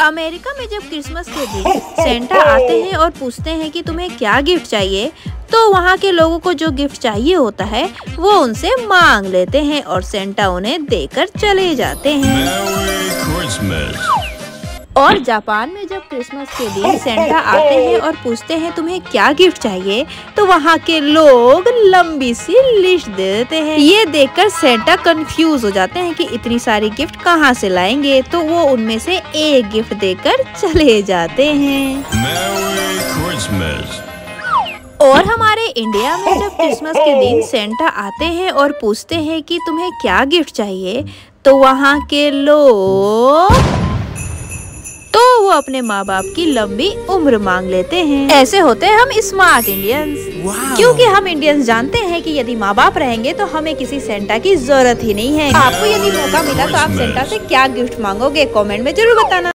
America में जब Christmas के दिन सेंटा आते हैं और पूछते हैं कि तुम्हें क्या गिफ्ट चाहिए तो वहाँ के लोगों को जो गिफ्ट चाहिए होता है वो उनसे मांग लेते हैं और सेंटा उन्हें देकर चले जाते हैं। और जापान में जब क्रिसमस के दिन सेंटा आते हैं और पूछते हैं तुम्हें क्या गिफ्ट चाहिए तो वहाँ के लोग लंबी सी लिस्ट दे देते हैं। ये देखकर सेंटा कंफ्यूज हो जाते हैं कि इतनी सारी गिफ्ट कहाँ से लाएँगे तो वो उनमें से एक गिफ्ट देकर चले जाते हैं। और हमारे इंडिया में जब क्रिसमस के दिन सेंटा आते हैं और पूछते हैं कि तुम्हें क्या गिफ्ट चाहिए तो वहाँ के लोग अपने माँ बाप की लंबी उम्र मांग लेते हैं। ऐसे होते हैं हम स्मार्ट इंडियंस क्योंकि हम इंडियंस जानते हैं कि यदि माँ बाप रहेंगे तो हमें किसी सेंटा की ज़रूरत ही नहीं है। आपको यदि मौका मिला तो आप सेंटा से क्या गिफ्ट मांगोगे? कमेंट में ज़रूर बताना।